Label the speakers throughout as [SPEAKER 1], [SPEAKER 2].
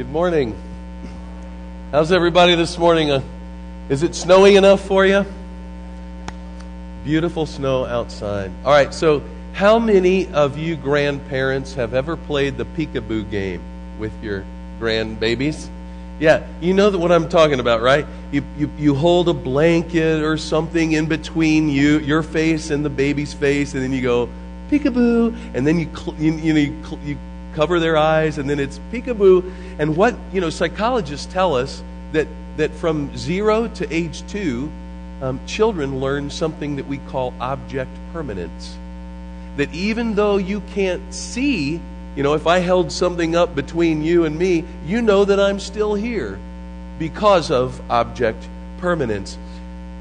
[SPEAKER 1] Good morning. How's everybody this morning? Uh, is it snowy enough for you? Beautiful snow outside. All right, so how many of you grandparents have ever played the peekaboo game with your grandbabies? Yeah, you know what I'm talking about, right? You, you, you hold a blanket or something in between you, your face and the baby's face, and then you go, peekaboo, and then you, you, you know, you, you cover their eyes, and then it's peekaboo. And what, you know, psychologists tell us that, that from zero to age two, um, children learn something that we call object permanence. That even though you can't see, you know, if I held something up between you and me, you know that I'm still here because of object permanence.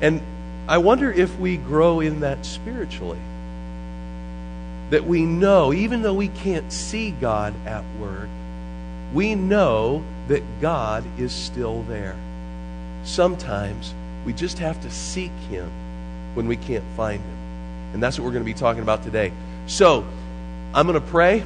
[SPEAKER 1] And I wonder if we grow in that spiritually that we know, even though we can't see God at work, we know that God is still there. Sometimes we just have to seek Him when we can't find Him. And that's what we're going to be talking about today. So, I'm going to pray.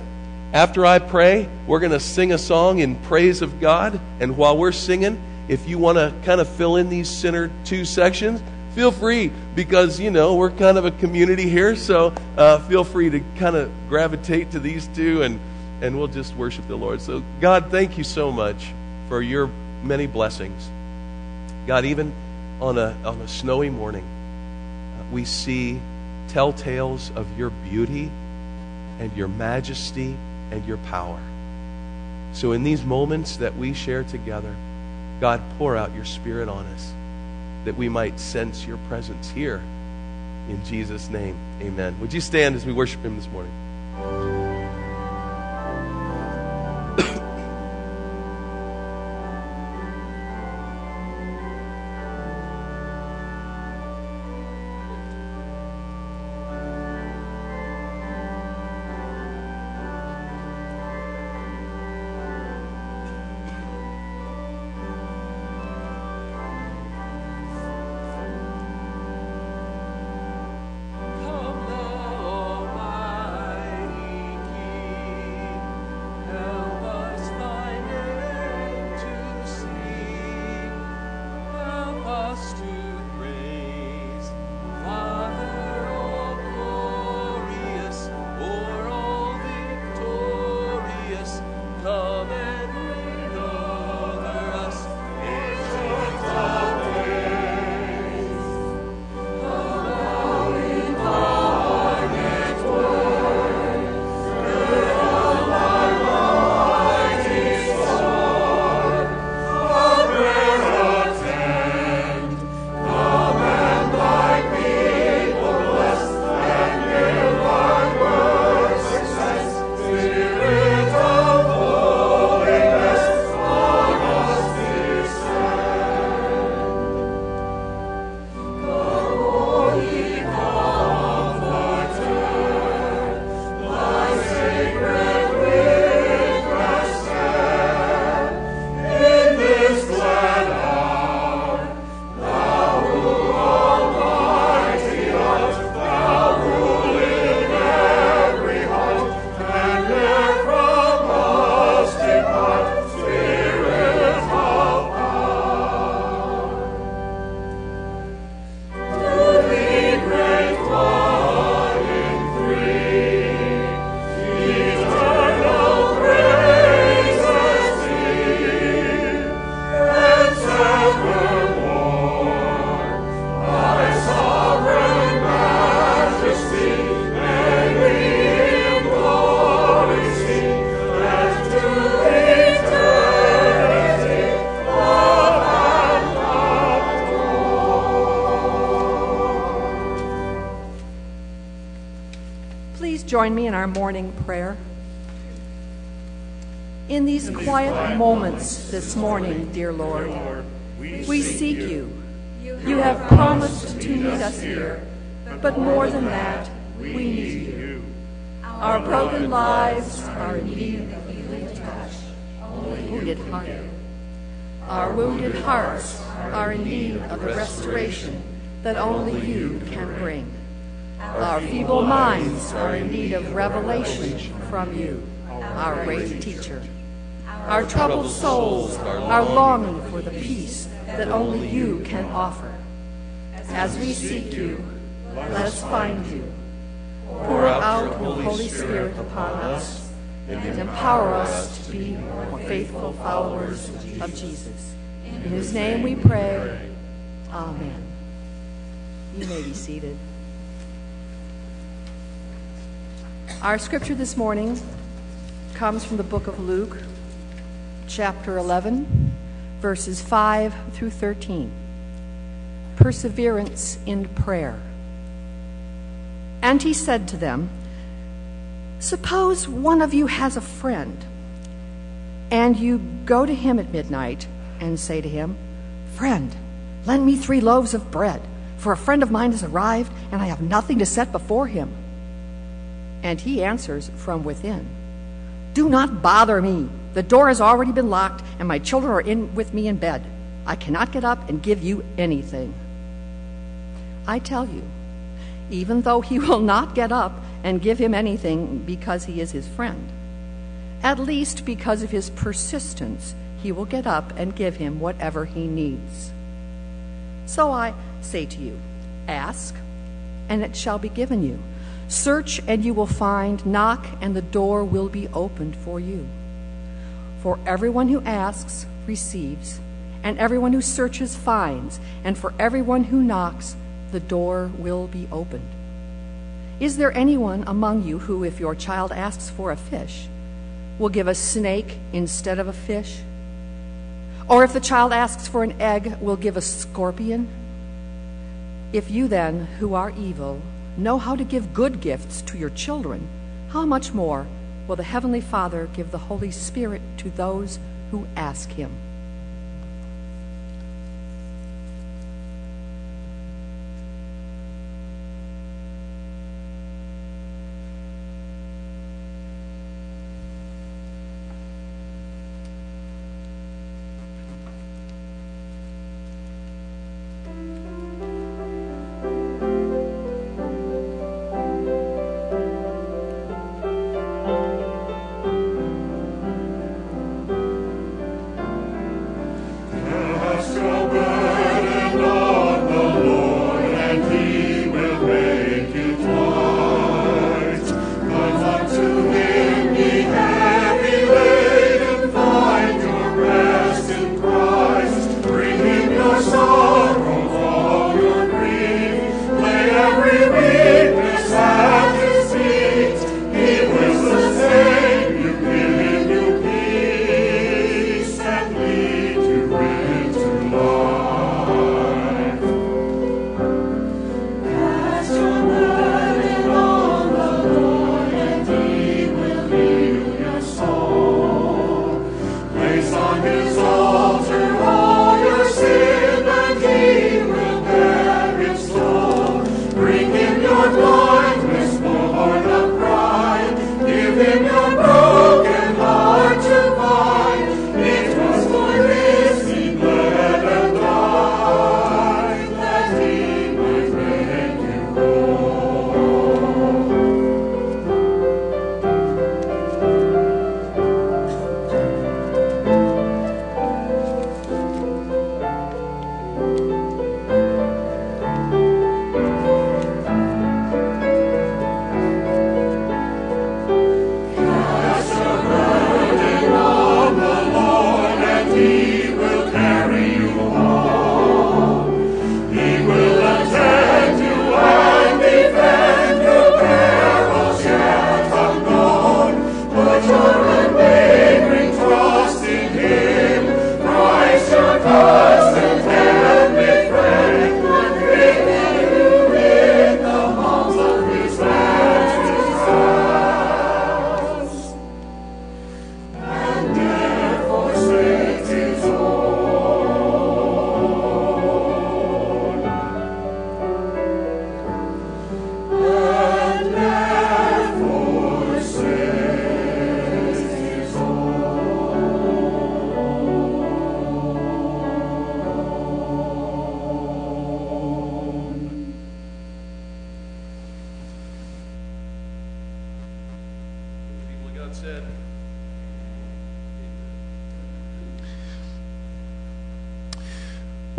[SPEAKER 1] After I pray, we're going to sing a song in praise of God. And while we're singing, if you want to kind of fill in these center two sections, feel free because you know we're kind of a community here so uh, feel free to kind of gravitate to these two and and we'll just worship the lord. So god thank you so much for your many blessings. God even on a on a snowy morning uh, we see telltales of your beauty and your majesty and your power. So in these moments that we share together god pour out your spirit on us that we might sense your presence here. In Jesus' name, amen. Would you stand as we worship him this morning?
[SPEAKER 2] Join me in our morning prayer? In these quiet moments this morning, dear Lord, we seek you. You have promised to meet us here, but more than that, we need you. Our broken lives are in need of healing touch, wounded heart. Our wounded hearts are in need of the restoration that only you can bring. Our feeble minds are in need of revelation from you, our great teacher. Our troubled souls are longing for the peace that only you can offer. As we seek you, let us find you. Pour out your Holy Spirit upon us and empower us to be more faithful followers of Jesus. In his name we pray. Amen. You may be seated. Our scripture this morning comes from the book of Luke, chapter 11, verses 5 through 13. Perseverance in prayer. And he said to them, Suppose one of you has a friend, and you go to him at midnight and say to him, Friend, lend me three loaves of bread, for a friend of mine has arrived, and I have nothing to set before him. And he answers from within, Do not bother me. The door has already been locked, and my children are in with me in bed. I cannot get up and give you anything. I tell you, even though he will not get up and give him anything because he is his friend. At least because of his persistence, he will get up and give him whatever he needs. So I say to you ask, and it shall be given you. Search, and you will find. Knock, and the door will be opened for you. For everyone who asks receives, and everyone who searches finds, and for everyone who knocks, the door will be opened. Is there anyone among you who, if your child asks for a fish, will give a snake instead of a fish? Or if the child asks for an egg, will give a scorpion? If you then, who are evil, know how to give good gifts to your children, how much more will the Heavenly Father give the Holy Spirit to those who ask Him?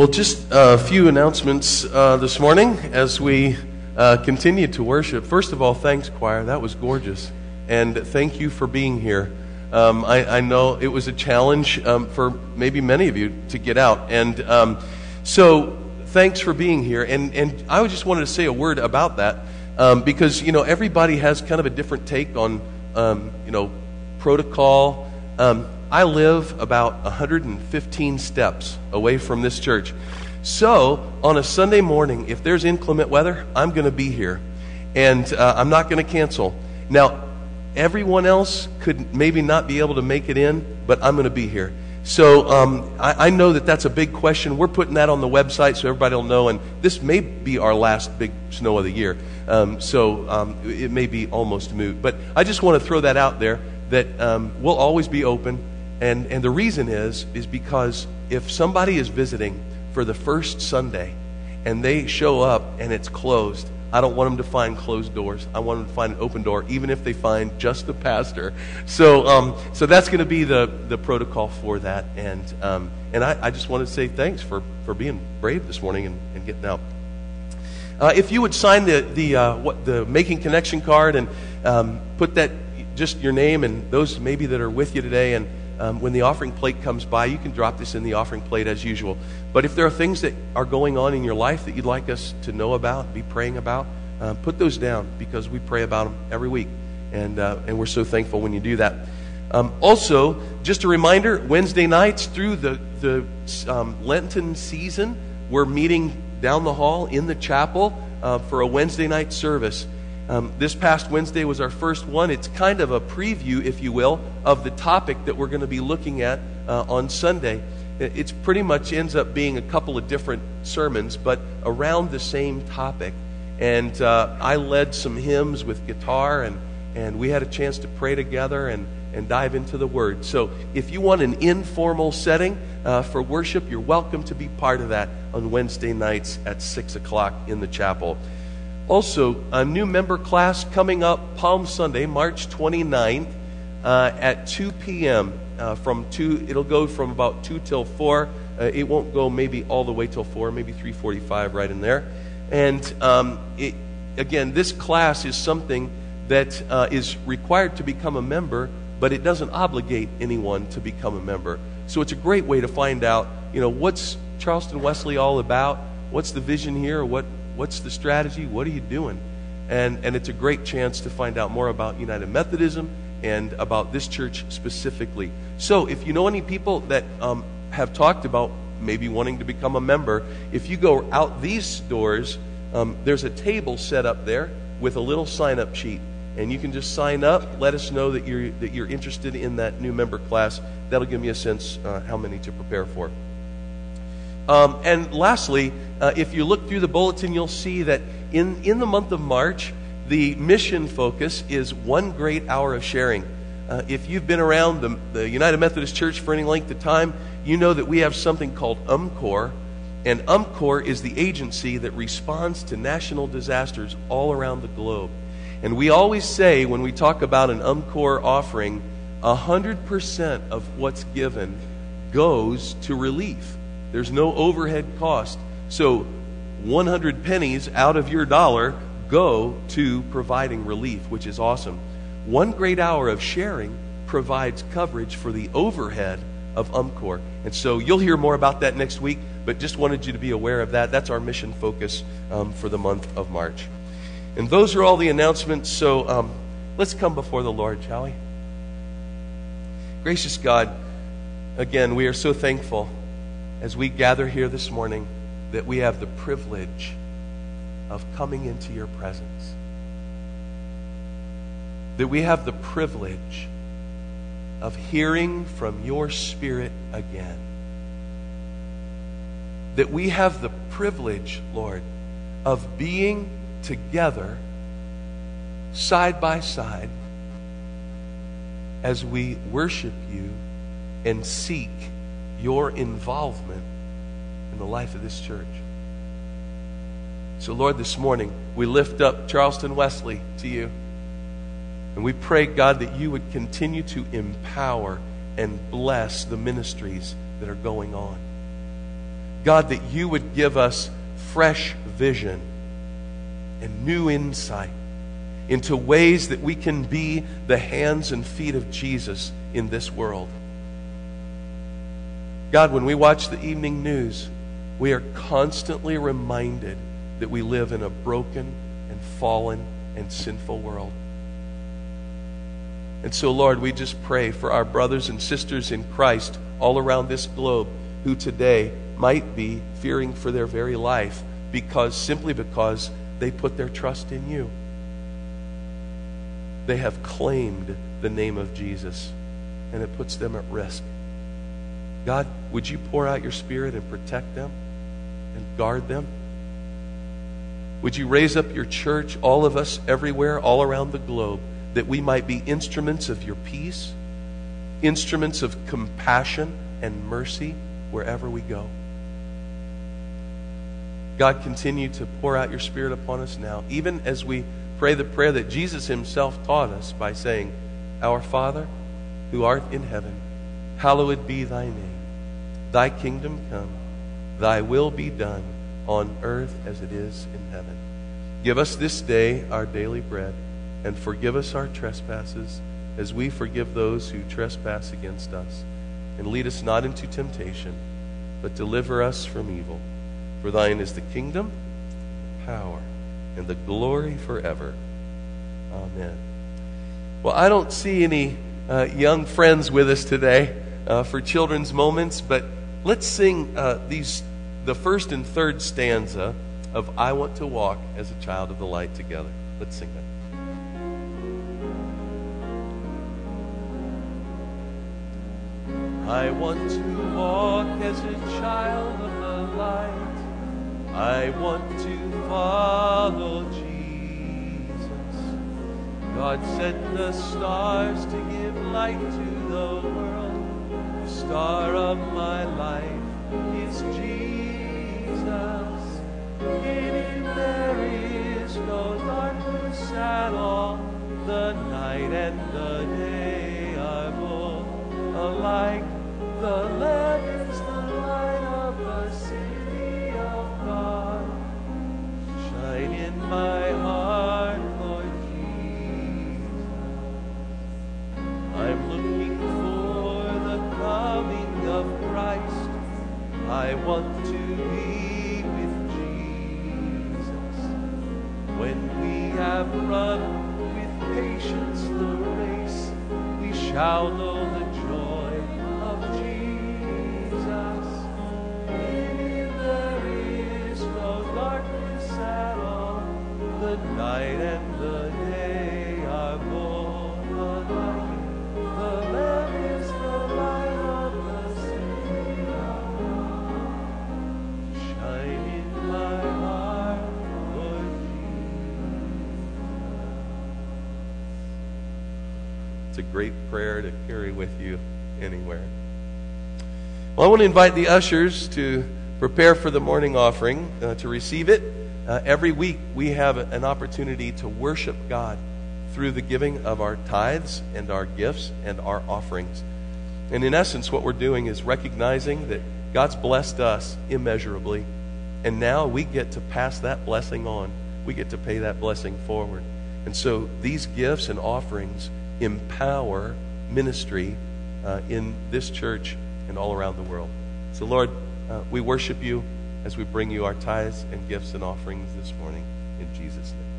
[SPEAKER 1] Well, just a few announcements uh, this morning as we uh, continue to worship. First of all, thanks, choir. That was gorgeous. And thank you for being here. Um, I, I, know it was a challenge um, for maybe many of you to get out. And um, so, thanks for being here. And, and I just wanted to say a word about that um, because, you know, everybody has kind of a different take on, um, you know, protocol. Um, I live about 115 steps away from this church. So, on a Sunday morning, if there's inclement weather, I'm going to be here. And uh, I'm not going to cancel. Now, everyone else could maybe not be able to make it in, but I'm going to be here. So um, I, I, know that that's a big question. We're putting that on the website so everybody will know. And this may be our last big snow of the year. Um, so um, it may be almost moot. But I just want to throw that out there that um, we'll always be open. And, and the reason is, is because if somebody is visiting for the first Sunday and they show up and it's closed, I don't want them to find closed doors. I want them to find an open door, even if they find just the pastor. So, um, so that's going to be the, the protocol for that. And, um, and I, I just want to say thanks for, for being brave this morning and, and getting out. Uh, if you would sign the, the, uh, what, the Making Connection card and um, put that, just your name and those maybe that are with you today, and um, when the offering plate comes by, you can drop this in the offering plate as usual. But if there are things that are going on in your life that you'd like us to know about, be praying about, uh, put those down because we pray about them every week. And, uh, and we're so thankful when you do that. Um, also, just a reminder Wednesday nights through the, the um, Lenten season, we're meeting down the hall in the chapel uh, for a Wednesday night service. Um, this past Wednesday was our first one. It's kind of a preview, if you will, of the topic that we're going to be looking at uh, on Sunday. It pretty much ends up being a couple of different sermons, but around the same topic. And uh, I led some hymns with guitar, and, and we had a chance to pray together and, and dive into the Word. So if you want an informal setting uh, for worship, you're welcome to be part of that on Wednesday nights at 6 o'clock in the chapel. Also, a new member class coming up Palm Sunday, March 29th uh, at 2 p.m. Uh, from 2, it'll go from about 2 till 4. Uh, it won't go maybe all the way till 4, maybe 3.45 right in there. And um, it, again, this class is something that uh, is required to become a member, but it doesn't obligate anyone to become a member. So it's a great way to find out, you know, what's Charleston Wesley all about? What's the vision here? What What's the strategy? What are you doing? And, and it's a great chance to find out more about United Methodism and about this church specifically. So, if you know any people that um, have talked about maybe wanting to become a member, if you go out these doors, um, there's a table set up there with a little sign up sheet. And you can just sign up, let us know that you're, that you're interested in that new member class. That'll give me a sense uh, how many to prepare for. Um, and lastly, uh, if you look through the bulletin, you'll see that in, in the month of March, the mission focus is one great hour of sharing. Uh, if you've been around the, the, United Methodist Church for any length of time, you know that we have something called UMCOR. And UMCOR is the agency that responds to national disasters all around the globe. And we always say when we talk about an UMCOR offering, 100% of what's given goes to relief. There's no overhead cost. So 100 pennies out of your dollar go to providing relief, which is awesome. One great hour of sharing provides coverage for the overhead of UMCOR. And so you'll hear more about that next week, but just wanted you to be aware of that. That's our mission focus um, for the month of March. And those are all the announcements. So um, let's come before the Lord, shall we? Gracious God, again, we are so thankful as we gather here this morning that we have the privilege of coming into your presence. That we have the privilege of hearing from your Spirit again. That we have the privilege, Lord, of being together side by side as we worship you and seek your involvement in the life of this church. So, Lord, this morning we lift up Charleston Wesley to you. And we pray, God, that you would continue to empower and bless the ministries that are going on. God, that you would give us fresh vision and new insight into ways that we can be the hands and feet of Jesus in this world. God, when we watch the evening news, we are constantly reminded that we live in a broken and fallen and sinful world. And so, Lord, we just pray for our brothers and sisters in Christ all around this globe who today might be fearing for their very life because simply because they put their trust in you. They have claimed the name of Jesus, and it puts them at risk. God, would you pour out your spirit and protect them and guard them? Would you raise up your church, all of us, everywhere, all around the globe, that we might be instruments of your peace, instruments of compassion and mercy wherever we go? God, continue to pour out your Spirit upon us now, even as we pray the prayer that Jesus himself taught us by saying, Our Father, who art in heaven, hallowed be thy name. Thy kingdom come, thy will be done on earth as it is in heaven. Give us this day our daily bread, and forgive us our trespasses as we forgive those who trespass against us. And lead us not into temptation, but deliver us from evil. For thine is the kingdom, power, and the glory forever. Amen. Well, I don't see any uh, young friends with us today uh, for children's moments, but let's sing uh, these the first and third stanza of I Want to Walk as a Child of the Light together. Let's sing that. I want to walk as a child of the light. I want to follow Jesus. God sent the stars to give light to the world. Star of my life is Jesus. In him there is no darkness at all. The night and the day great prayer to carry with you anywhere. Well, I want to invite the ushers to prepare for the morning offering, uh, to receive it. Uh, every week, we have an opportunity to worship God through the giving of our tithes and our gifts and our offerings. And in essence, what we're doing is recognizing that God's blessed us immeasurably, and now we get to pass that blessing on. We get to pay that blessing forward. And so these gifts and offerings empower ministry uh, in this church and all around the world. So, Lord, uh, we worship you as we bring you our tithes and gifts and offerings this morning in Jesus' name.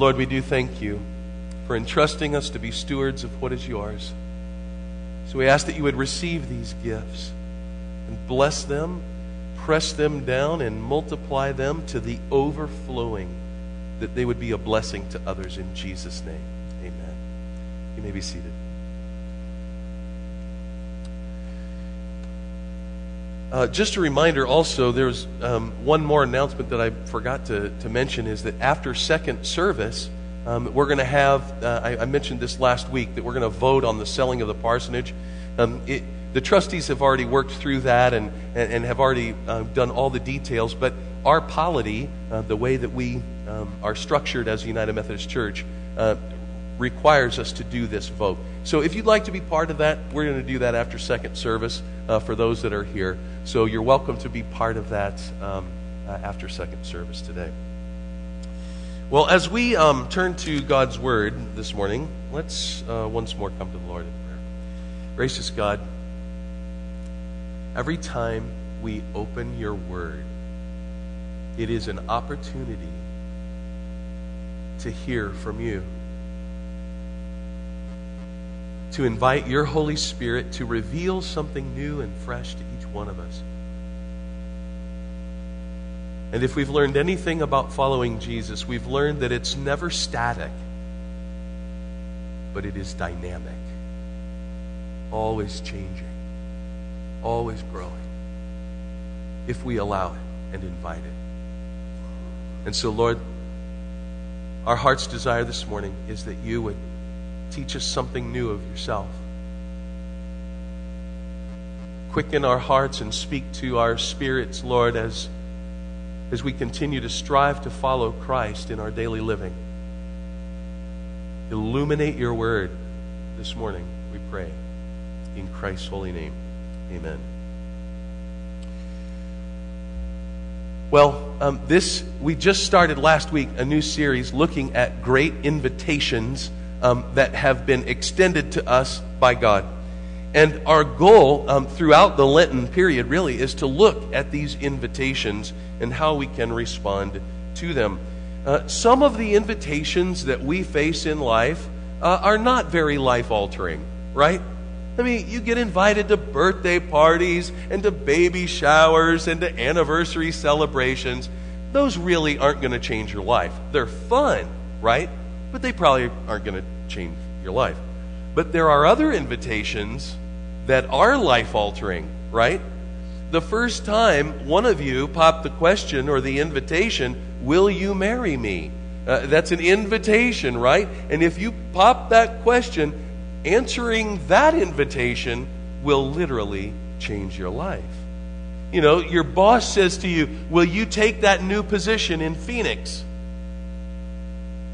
[SPEAKER 1] Lord, we do thank you for entrusting us to be stewards of what is yours. So we ask that you would receive these gifts and bless them, press them down, and multiply them to the overflowing, that they would be a blessing to others in Jesus' name. Amen. You may be seated. Uh, just a reminder also, there's um, one more announcement that I forgot to, to mention is that after second service, um, we're going to have, uh, I, I, mentioned this last week, that we're going to vote on the selling of the parsonage. Um, it, the trustees have already worked through that and, and, and have already uh, done all the details, but our polity, uh, the way that we um, are structured as a United Methodist Church, uh, requires us to do this vote. So if you'd like to be part of that, we're going to do that after second service uh, for those that are here. So you're welcome to be part of that um, uh, after second service today. Well, as we um, turn to God's Word this morning, let's uh, once more come to the Lord in prayer. Gracious God, every time we open your Word, it is an opportunity to hear from you to invite your Holy Spirit to reveal something new and fresh to one of us. And if we've learned anything about following Jesus, we've learned that it's never static, but it is dynamic, always changing, always growing, if we allow it and invite it. And so, Lord, our heart's desire this morning is that you would Teach us something new of yourself. Quicken our hearts and speak to our spirits, Lord, as, as we continue to strive to follow Christ in our daily living. Illuminate your word this morning, we pray. In Christ's holy name, amen. Well, um, this we just started last week a new series looking at great invitations um, that have been extended to us by God. And our goal um, throughout the Lenten period really is to look at these invitations and how we can respond to them. Uh, some of the invitations that we face in life uh, are not very life altering, right? I mean, you get invited to birthday parties and to baby showers and to anniversary celebrations. Those really aren't going to change your life. They're fun, right? but they probably aren't going to change your life. But there are other invitations that are life altering, right? The first time one of you popped the question or the invitation, Will you marry me? Uh, that's an invitation, right? And if you pop that question, answering that invitation will literally change your life. You know, your boss says to you, Will you take that new position in Phoenix?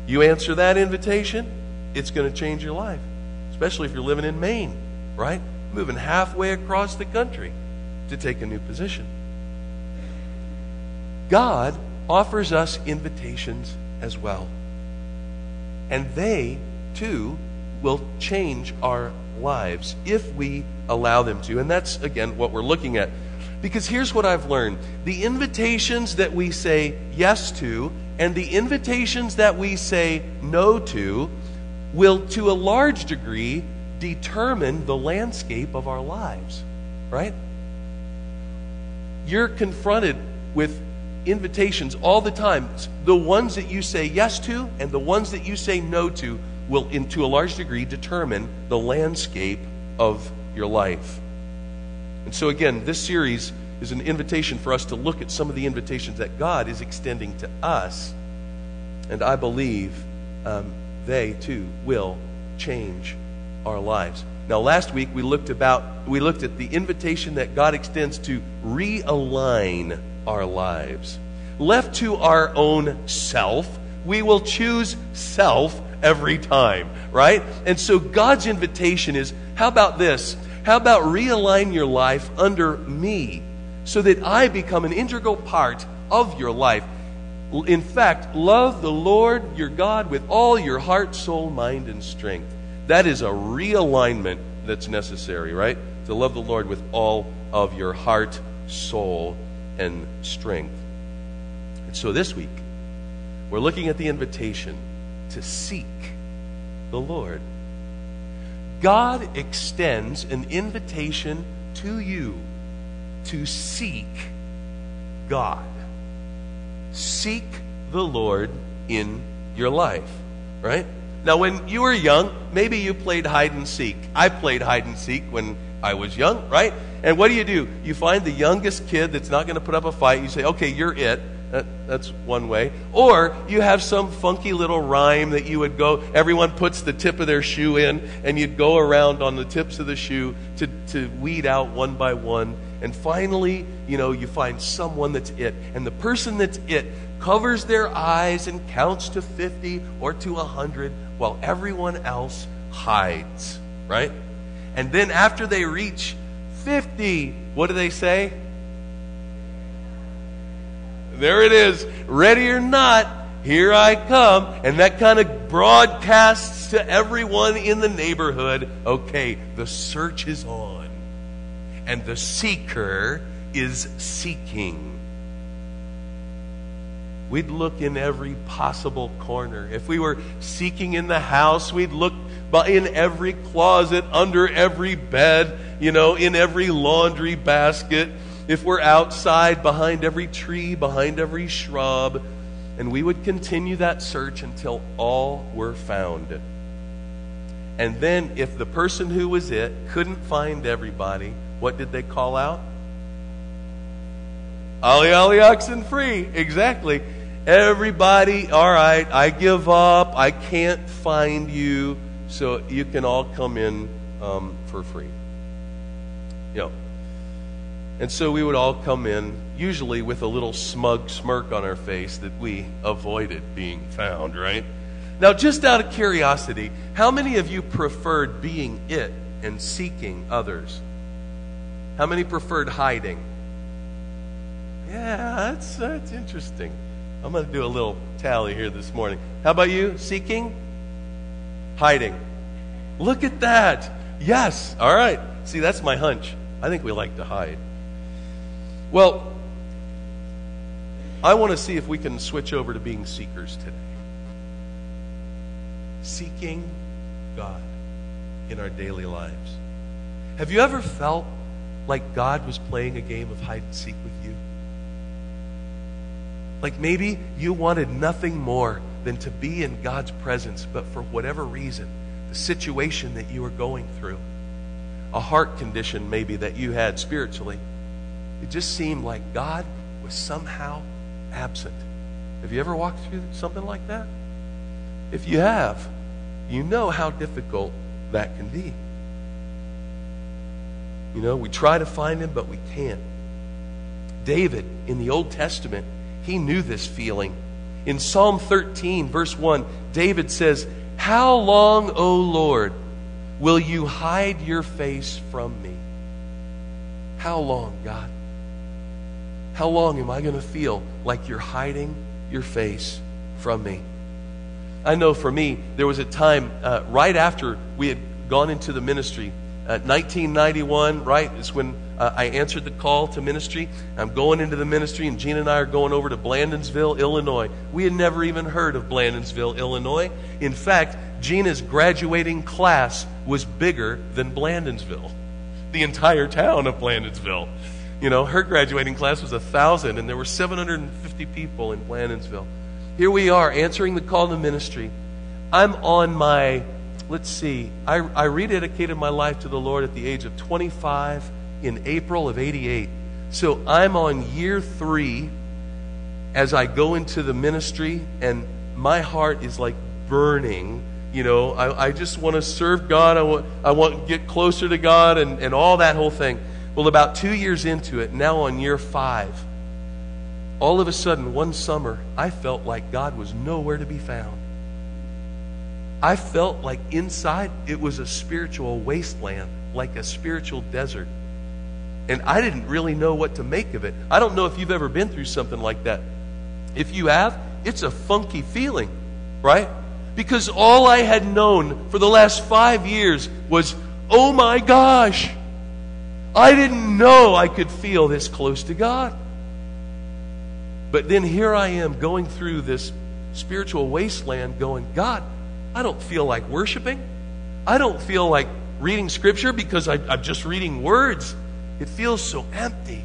[SPEAKER 1] You answer that invitation, it's going to change your life, especially if you're living in Maine, right? Moving halfway across the country to take a new position. God offers us invitations as well. And they, too, will change our lives if we allow them to. And that's, again, what we're looking at. Because here's what I've learned the invitations that we say yes to and the invitations that we say no to will, to a large degree, determine the landscape of our lives, right? You're confronted with invitations all the time. The ones that you say yes to and the ones that you say no to will, in, to a large degree, determine the landscape of your life. And so, again, this series is an invitation for us to look at some of the invitations that God is extending to us. And I believe um, they too will change our lives. Now, last week we looked about we looked at the invitation that God extends to realign our lives. Left to our own self, we will choose self every time, right? And so God's invitation is how about this? How about realign your life under me? so that I become an integral part of your life. In fact, love the Lord your God with all your heart, soul, mind, and strength. That is a realignment that's necessary, right? To love the Lord with all of your heart, soul, and strength. And so this week, we're looking at the invitation to seek the Lord. God extends an invitation to you to seek God. Seek the Lord in your life, right? Now, when you were young, maybe you played hide and seek. I played hide and seek when I was young, right? And what do you do? You find the youngest kid that's not going to put up a fight. You say, okay, you're it. That, that's one way. Or you have some funky little rhyme that you would go, everyone puts the tip of their shoe in, and you'd go around on the tips of the shoe to, to weed out one by one. And finally, you know, you find someone that's it. And the person that's it covers their eyes and counts to 50 or to 100 while everyone else hides, right? And then after they reach 50, what do they say? There it is. Ready or not, here I come. And that kind of broadcasts to everyone in the neighborhood okay, the search is on. And the seeker is seeking. We'd look in every possible corner. If we were seeking in the house, we'd look in every closet, under every bed, you know, in every laundry basket if we're outside, behind every tree, behind every shrub, and we would continue that search until all were found. And then, if the person who was it couldn't find everybody, what did they call out? Ollie, Ollie, oxen free. Exactly. Everybody, all right, I give up. I can't find you. So you can all come in um, for free. You know, and so we would all come in, usually with a little smug smirk on our face that we avoided being found, right? Now, just out of curiosity, how many of you preferred being it and seeking others? How many preferred hiding? Yeah, that's, that's interesting. I'm going to do a little tally here this morning. How about you? Seeking? Hiding. Look at that. Yes. All right. See, that's my hunch. I think we like to hide. Well, I want to see if we can switch over to being seekers today. Seeking God in our daily lives. Have you ever felt like God was playing a game of hide and seek with you? Like maybe you wanted nothing more than to be in God's presence, but for whatever reason, the situation that you were going through, a heart condition maybe that you had spiritually, it just seemed like God was somehow absent. Have you ever walked through something like that? If you have, you know how difficult that can be. You know, we try to find him, but we can't. David in the Old Testament, he knew this feeling. In Psalm 13, verse 1, David says, How long, O Lord, will you hide your face from me? How long, God? How long am I going to feel like you're hiding your face from me? I know for me, there was a time uh, right after we had gone into the ministry, uh, 1991, right, is when uh, I answered the call to ministry. I'm going into the ministry, and Gina and I are going over to Blandinsville, Illinois. We had never even heard of Blandinsville, Illinois. In fact, Gina's graduating class was bigger than Blandinsville, the entire town of Blandinsville. You know, her graduating class was a thousand, and there were 750 people in Blandinsville. Here we are answering the call to ministry. I'm on my, let's see, I, I rededicated my life to the Lord at the age of 25 in April of 88. So I'm on year three as I go into the ministry, and my heart is like burning. You know, I, I just want to serve God. I want, I want to get closer to God and, and all that whole thing. Well, about two years into it, now on year five, all of a sudden, one summer, I felt like God was nowhere to be found. I felt like inside it was a spiritual wasteland, like a spiritual desert. And I didn't really know what to make of it. I don't know if you've ever been through something like that. If you have, it's a funky feeling, right? Because all I had known for the last five years was, oh my gosh, I didn't know I could feel this close to God. But then here I am going through this spiritual wasteland going, God, I don't feel like worshiping. I don't feel like reading scripture because I, I'm just reading words. It feels so empty.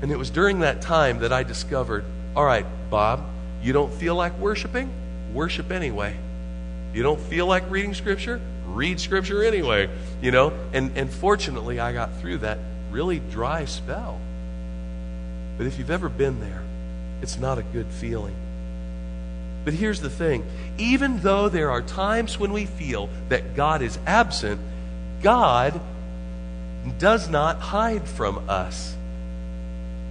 [SPEAKER 1] And it was during that time that I discovered all right, Bob, you don't feel like worshiping? Worship anyway. You don't feel like reading scripture? Read scripture anyway. You know? And, and fortunately, I got through that really dry spell. But if you've ever been there, it's not a good feeling. But here's the thing even though there are times when we feel that God is absent, God does not hide from us.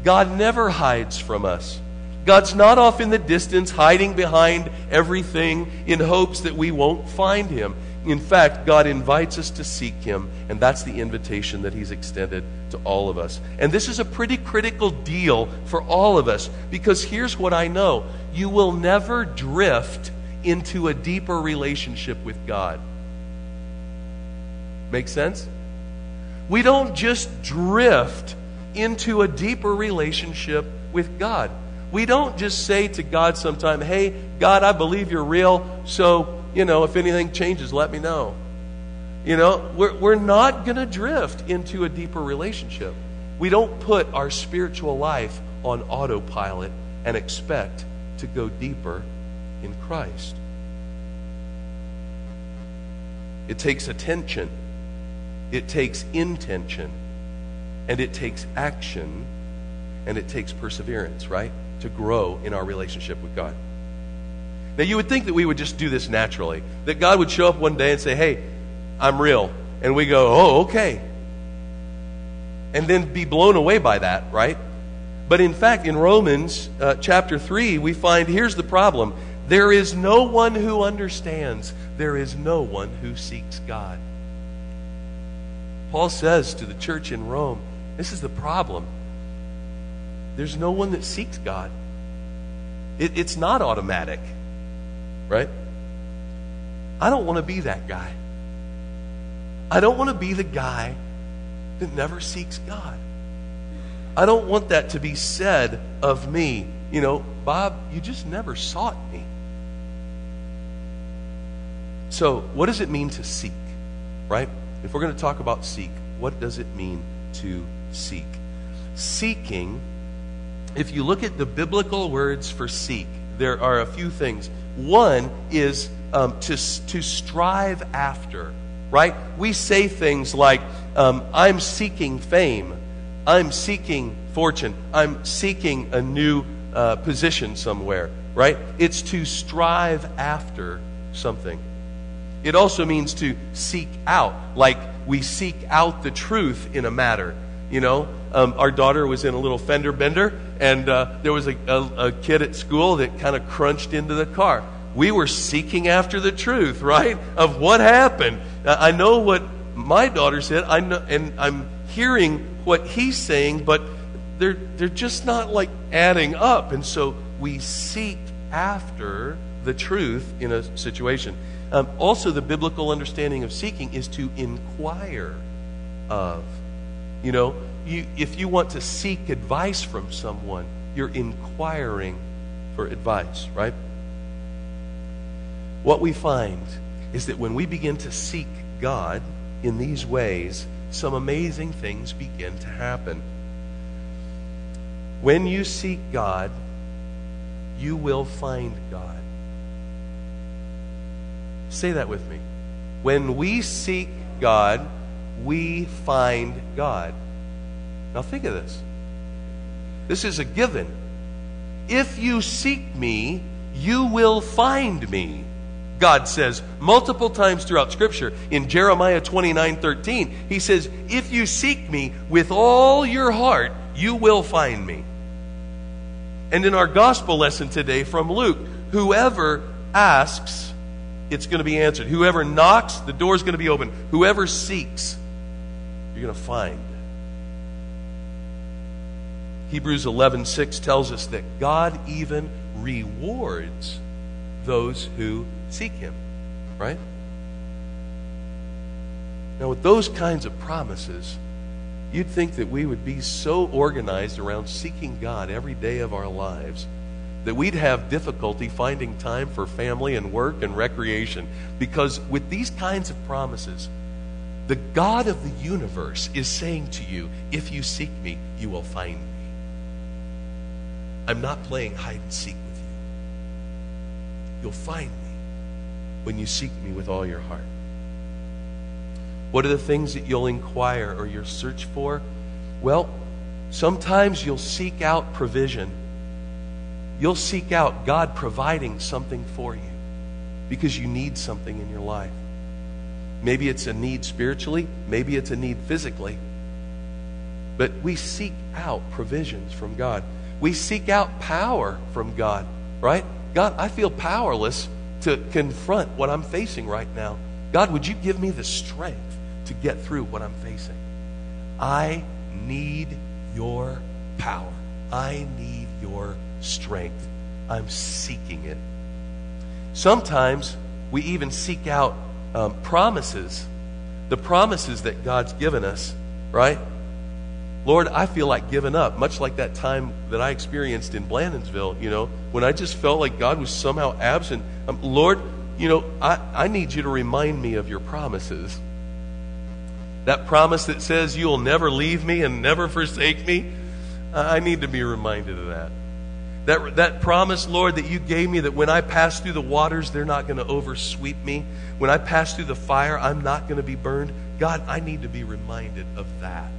[SPEAKER 1] God never hides from us. God's not off in the distance hiding behind everything in hopes that we won't find him. In fact, God invites us to seek him, and that's the invitation that he's extended to all of us. And this is a pretty critical deal for all of us because here's what I know you will never drift into a deeper relationship with God. Make sense? We don't just drift into a deeper relationship with God. We don't just say to God sometime, hey, God, I believe you're real, so, you know, if anything changes, let me know. You know, we're, we're not going to drift into a deeper relationship. We don't put our spiritual life on autopilot and expect to go deeper in Christ. It takes attention, it takes intention, and it takes action, and it takes perseverance, right? to grow in our relationship with God. Now, you would think that we would just do this naturally, that God would show up one day and say, Hey, I'm real. And we go, Oh, okay. And then be blown away by that, right? But in fact, in Romans uh, chapter 3, we find here's the problem there is no one who understands, there is no one who seeks God. Paul says to the church in Rome, This is the problem. There's no one that seeks God. It, it's not automatic, right? I don't want to be that guy. I don't want to be the guy that never seeks God. I don't want that to be said of me. You know, Bob, you just never sought me. So, what does it mean to seek? Right? If we're going to talk about seek, what does it mean to seek? Seeking if you look at the biblical words for seek, there are a few things. One is um, to, to strive after, right? We say things like, um, I'm seeking fame, I'm seeking fortune, I'm seeking a new uh, position somewhere, right? It's to strive after something. It also means to seek out, like we seek out the truth in a matter. You know, um, our daughter was in a little fender bender, and uh, there was a, a, a kid at school that kind of crunched into the car. We were seeking after the truth, right, of what happened. Uh, I know what my daughter said, I know, and I'm hearing what he's saying, but they're, they're just not like adding up. And so we seek after the truth in a situation. Um, also, the biblical understanding of seeking is to inquire of. You know, you, if you want to seek advice from someone, you're inquiring for advice, right? What we find is that when we begin to seek God in these ways, some amazing things begin to happen. When you seek God, you will find God. Say that with me. When we seek God, we find God. Now think of this. This is a given. If you seek me, you will find me. God says multiple times throughout Scripture. In Jeremiah 29 13, he says, If you seek me with all your heart, you will find me. And in our gospel lesson today from Luke, whoever asks, it's going to be answered. Whoever knocks, the door is going to be open. Whoever seeks, you're going to find. Hebrews 11:6 tells us that God even rewards those who seek him, right? Now with those kinds of promises, you'd think that we would be so organized around seeking God every day of our lives that we'd have difficulty finding time for family and work and recreation. Because with these kinds of promises, the God of the universe is saying to you, if you seek me, you will find me. I'm not playing hide and seek with you. You'll find me when you seek me with all your heart. What are the things that you'll inquire or you'll search for? Well, sometimes you'll seek out provision. You'll seek out God providing something for you because you need something in your life. Maybe it's a need spiritually, maybe it's a need physically. But we seek out provisions from God. We seek out power from God, right? God, I feel powerless to confront what I'm facing right now. God, would you give me the strength to get through what I'm facing? I need your power. I need your strength. I'm seeking it. Sometimes we even seek out um, promises, the promises that God's given us, right? Lord, I feel like giving up, much like that time that I experienced in Blandinsville, you know, when I just felt like God was somehow absent. Um, Lord, you know, I, I need you to remind me of your promises. That promise that says you'll never leave me and never forsake me, I need to be reminded of that. That, that promise, Lord, that you gave me that when I pass through the waters, they're not going to oversweep me. When I pass through the fire, I'm not going to be burned. God, I need to be reminded of that.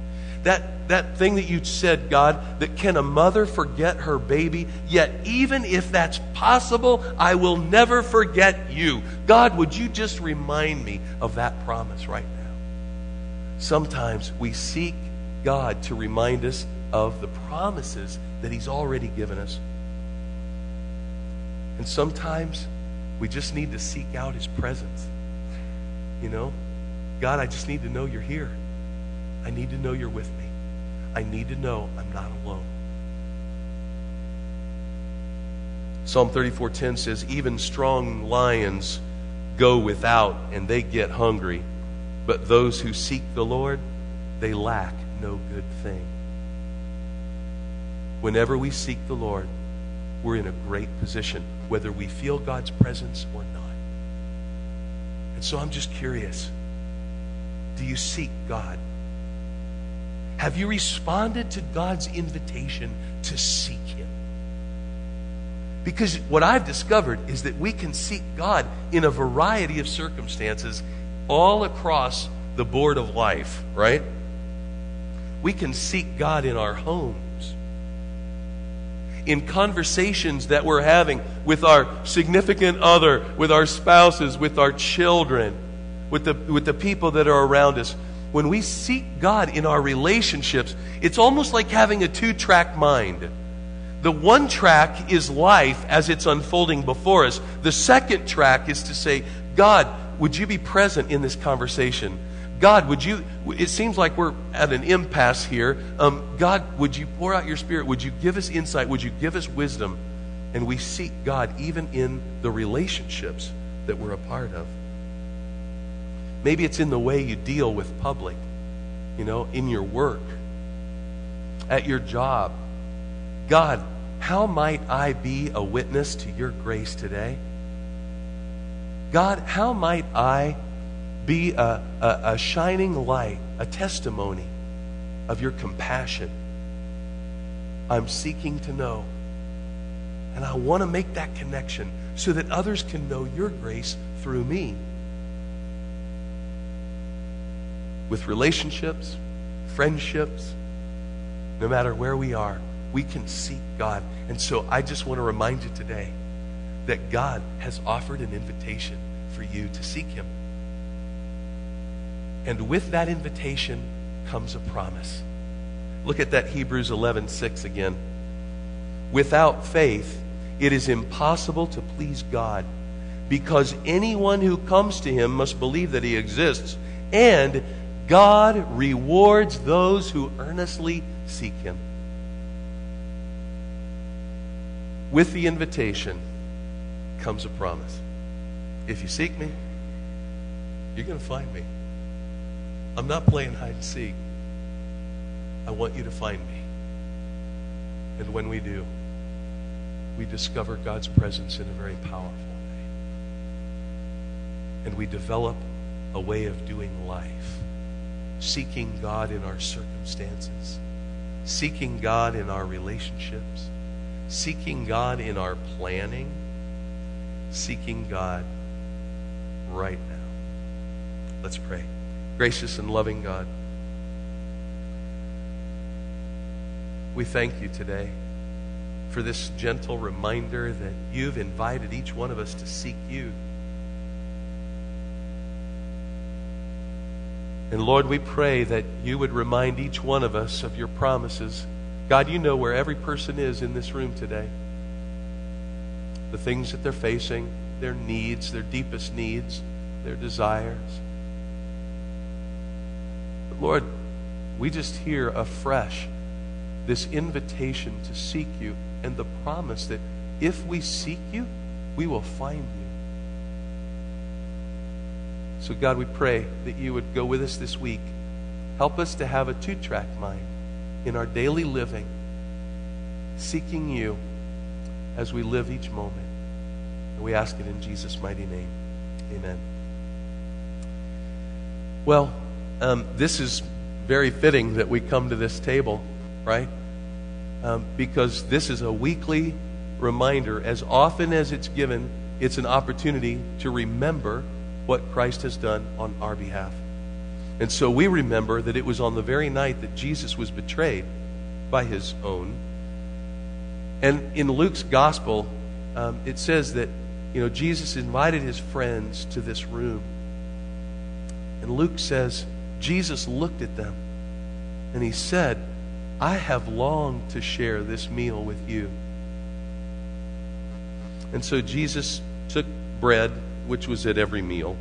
[SPEAKER 1] That, that thing that you said, God, that can a mother forget her baby? Yet, even if that's possible, I will never forget you. God, would you just remind me of that promise right now? Sometimes we seek God to remind us of the promises that He's already given us. And sometimes we just need to seek out his presence. You know, God, I just need to know you're here. I need to know you're with me. I need to know I'm not alone. Psalm 34:10 says, "Even strong lions go without and they get hungry, but those who seek the Lord, they lack no good thing." Whenever we seek the Lord, we're in a great position, whether we feel God's presence or not. And so I'm just curious do you seek God? Have you responded to God's invitation to seek Him? Because what I've discovered is that we can seek God in a variety of circumstances all across the board of life, right? We can seek God in our home in conversations that we're having with our significant other, with our spouses, with our children, with the, with the people that are around us. When we seek God in our relationships, it's almost like having a two track mind. The one track is life as it's unfolding before us. The second track is to say, God, would you be present in this conversation? God, would you, it seems like we're at an impasse here. Um, God, would you pour out your spirit? Would you give us insight? Would you give us wisdom? And we seek God even in the relationships that we're a part of. Maybe it's in the way you deal with public, you know, in your work, at your job. God, how might I be a witness to your grace today? God, how might I be a, a, a shining light, a testimony of your compassion. I'm seeking to know. And I want to make that connection so that others can know your grace through me. With relationships, friendships, no matter where we are, we can seek God. And so I just want to remind you today that God has offered an invitation for you to seek Him. And with that invitation comes a promise. Look at that Hebrews 11:6 again. Without faith, it is impossible to please God, because anyone who comes to him must believe that he exists, and God rewards those who earnestly seek him. With the invitation comes a promise. If you seek me, you're going to find me. I'm not playing hide and seek. I want you to find me. And when we do, we discover God's presence in a very powerful way. And we develop a way of doing life, seeking God in our circumstances, seeking God in our relationships, seeking God in our planning, seeking God right now. Let's pray. Gracious and loving God, we thank you today for this gentle reminder that you've invited each one of us to seek you. And Lord, we pray that you would remind each one of us of your promises. God, you know where every person is in this room today. The things that they're facing, their needs, their deepest needs, their desires. Lord, we just hear afresh this invitation to seek you and the promise that if we seek you, we will find you. So, God, we pray that you would go with us this week. Help us to have a two track mind in our daily living, seeking you as we live each moment. And we ask it in Jesus' mighty name. Amen. Well, um, this is very fitting that we come to this table, right? Um, because this is a weekly reminder. As often as it's given, it's an opportunity to remember what Christ has done on our behalf. And so we remember that it was on the very night that Jesus was betrayed by his own. And in Luke's gospel, um, it says that you know Jesus invited his friends to this room. And Luke says Jesus looked at them and he said, I have longed to share this meal with you. And so Jesus took bread which was at every meal.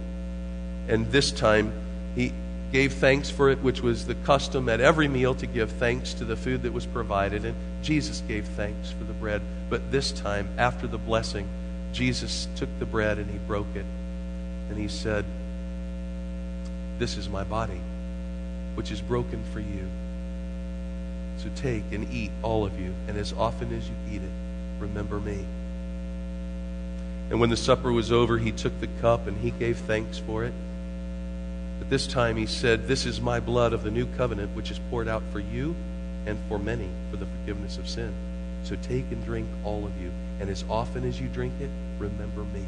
[SPEAKER 1] And this time, he gave thanks for it, which was the custom at every meal to give thanks to the food that was provided. And Jesus gave thanks for the bread. But this time, after the blessing, Jesus took the bread and he broke it. And he said, This is my body, which is broken for you. So take and eat, all of you. And as often as you eat it, remember me. And when the supper was over, he took the cup and he gave thanks for it. But this time he said, This is my blood of the new covenant, which is poured out for you and for many for the forgiveness of sin. So take and drink, all of you. And as often as you drink it, remember me.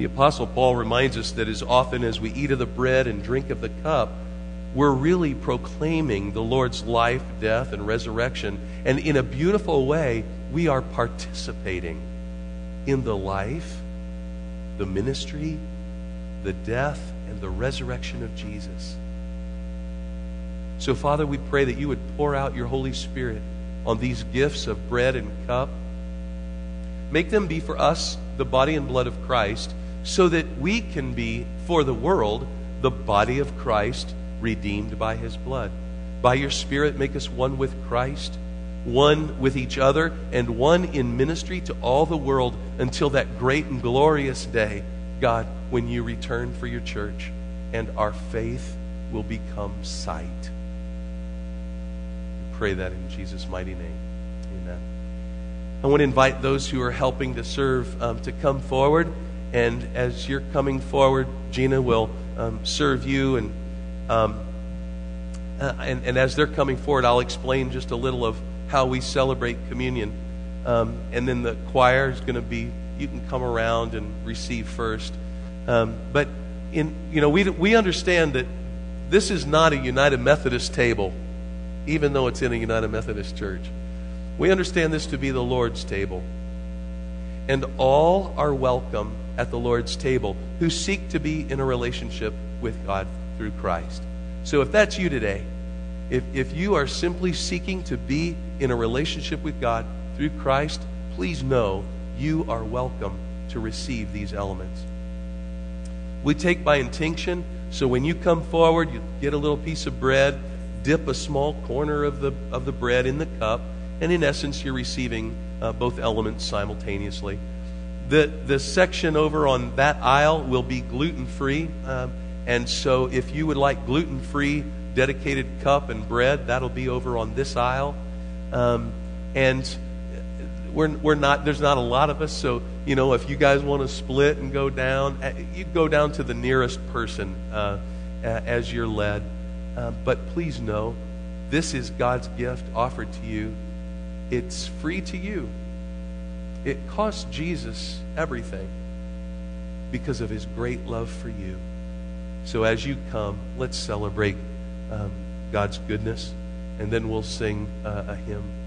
[SPEAKER 1] The Apostle Paul reminds us that as often as we eat of the bread and drink of the cup, we're really proclaiming the Lord's life, death, and resurrection. And in a beautiful way, we are participating in the life, the ministry, the death, and the resurrection of Jesus. So, Father, we pray that you would pour out your Holy Spirit on these gifts of bread and cup. Make them be for us the body and blood of Christ, so that we can be, for the world, the body of Christ redeemed by his blood. By your Spirit, make us one with Christ one with each other, and one in ministry to all the world until that great and glorious day, God, when you return for your church and our faith will become sight. We pray that in Jesus' mighty name. Amen. I want to invite those who are helping to serve um, to come forward. And as you're coming forward, Gina will um, serve you. And, um, uh, and, and as they're coming forward, I'll explain just a little of how we celebrate communion. Um, and then the choir is going to be, you can come around and receive first. Um, but in, you know, we, we understand that this is not a United Methodist table, even though it's in a United Methodist church. We understand this to be the Lord's table. And all are welcome at the Lord's table who seek to be in a relationship with God through Christ. So if that's you today, if, if you are simply seeking to be in a relationship with God through Christ, please know you are welcome to receive these elements. We take by intinction, so when you come forward, you get a little piece of bread, dip a small corner of the, of the bread in the cup, and in essence, you're receiving uh, both elements simultaneously. The, the section over on that aisle will be gluten free. Um, and so if you would like gluten free dedicated cup and bread. That'll be over on this aisle. Um, and we're, we're not, there's not a lot of us, so, you know, if you guys want to split and go down, uh, you go down to the nearest person uh, as you're led. Uh, but please know, this is God's gift offered to you. It's free to you. It cost Jesus everything because of his great love for you. So as you come, let's celebrate um, God's goodness, and then we'll sing uh, a hymn.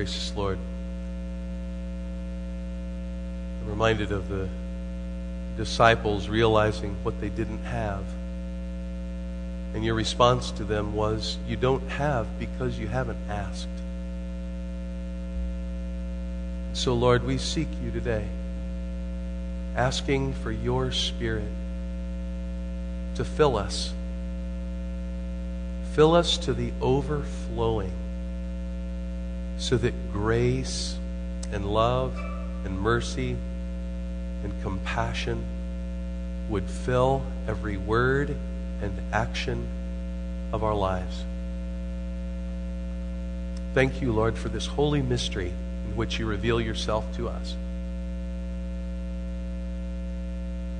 [SPEAKER 1] Gracious Lord, I'm reminded of the disciples realizing what they didn't have. And your response to them was, You don't have because you haven't asked. So, Lord, we seek you today, asking for your Spirit to fill us. Fill us to the overflowing so that grace and love and mercy and compassion would fill every word and action of our lives. Thank you, Lord, for this holy mystery in which you reveal yourself to us.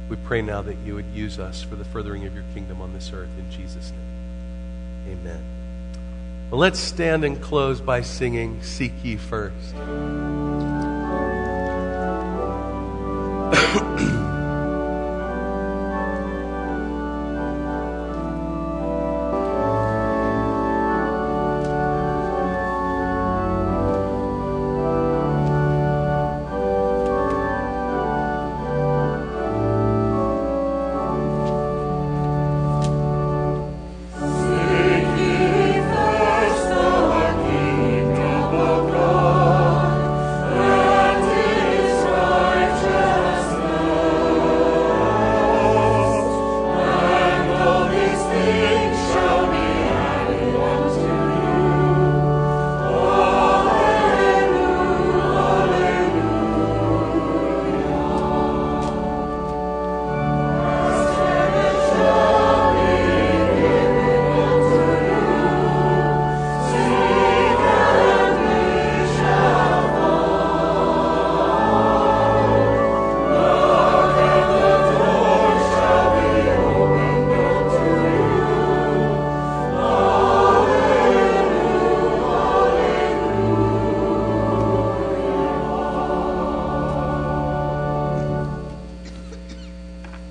[SPEAKER 1] We pray now that you would use us for the furthering of your kingdom on this earth in Jesus' name. Amen. Well, let's stand and close by singing Seek Ye First.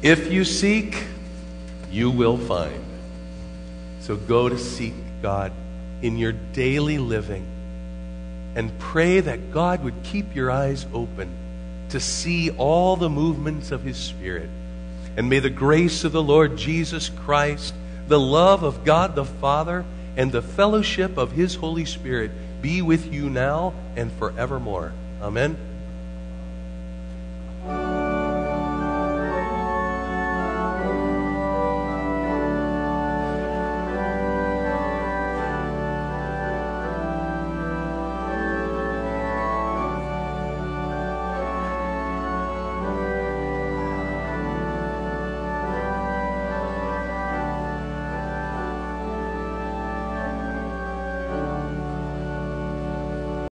[SPEAKER 1] If you seek, you will find. So go to seek God in your daily living and pray that God would keep your eyes open to see all the movements of His Spirit. And may the grace of the Lord Jesus Christ, the love of God the Father, and the fellowship of His Holy Spirit be with you now and forevermore. Amen.